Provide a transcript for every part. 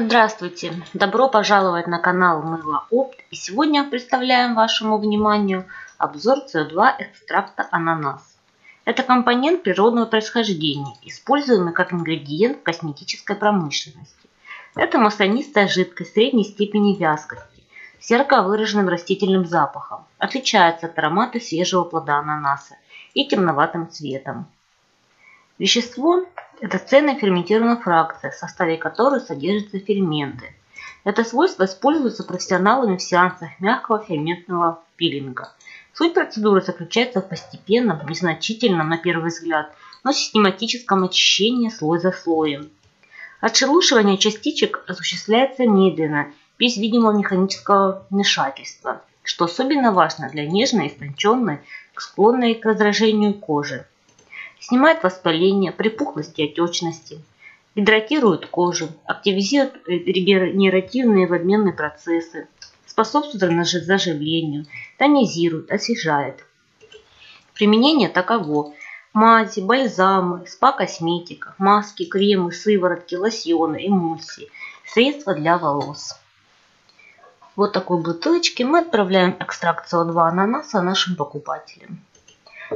Здравствуйте! Добро пожаловать на канал Мыло Опт. И сегодня представляем вашему вниманию обзор CO2 экстракта ананас. Это компонент природного происхождения, используемый как ингредиент в косметической промышленности. Это маслянистая жидкость средней степени вязкости с ярко выраженным растительным запахом. Отличается от аромата свежего плода ананаса и темноватым цветом. Вещество – это цельная ферментированная фракция, в составе которой содержатся ферменты. Это свойство используется профессионалами в сеансах мягкого ферментного пилинга. Суть процедуры заключается в постепенном, незначительном на первый взгляд, но систематическом очищении слой за слоем. Отшелушивание частичек осуществляется медленно, без видимого механического вмешательства, что особенно важно для нежной, истонченной, склонной к раздражению кожи. Снимает воспаление, припухлости и отечности. Гидратирует кожу, активизирует регенеративные в обменные процессы, способствует заживлению, тонизирует, освежает. Применение таково. Мази, бальзамы, спа-косметика, маски, кремы, сыворотки, лосьоны, эмульсии, средства для волос. Вот такой бутылочке мы отправляем экстракт СО2 ананаса нашим покупателям.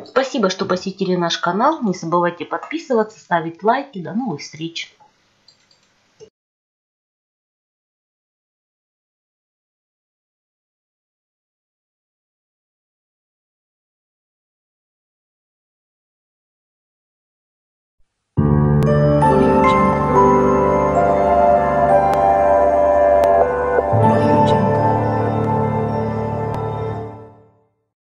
Спасибо, что посетили наш канал. Не забывайте подписываться, ставить лайки. До новых встреч!